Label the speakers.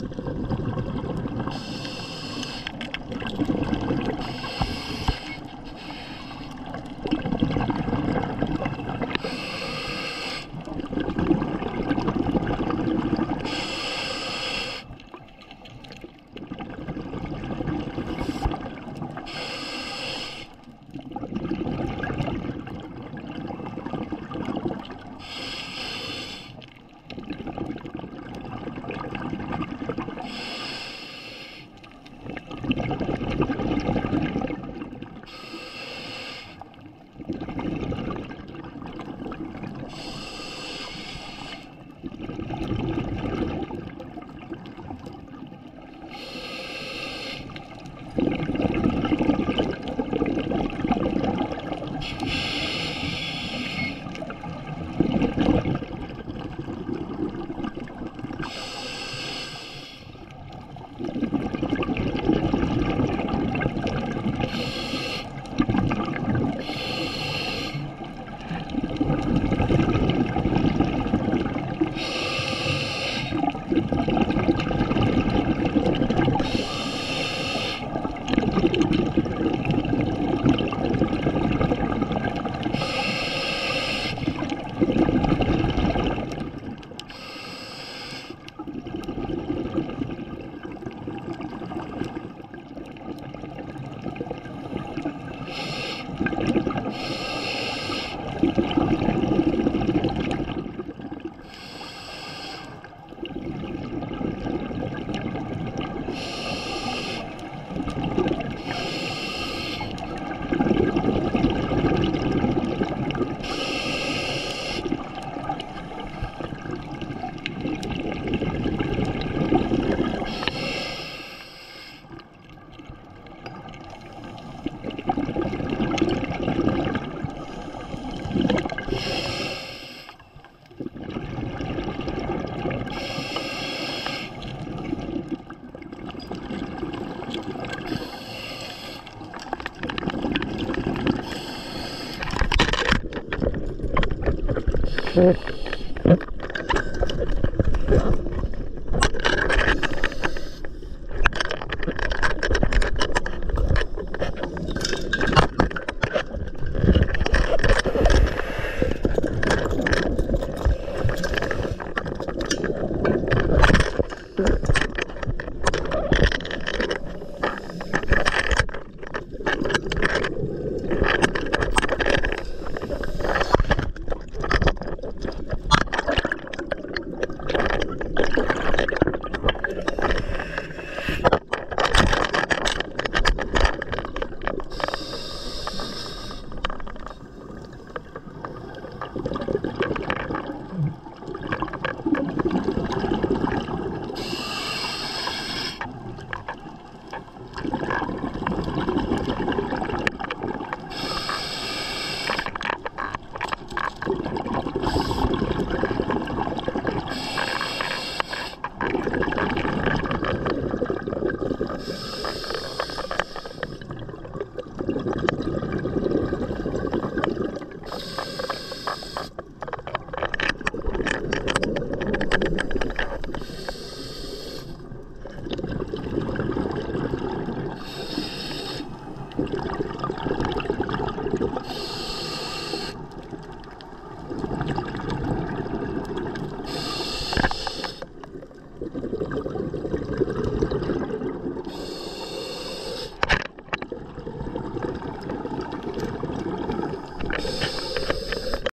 Speaker 1: Thank you. Thank you. you Okay.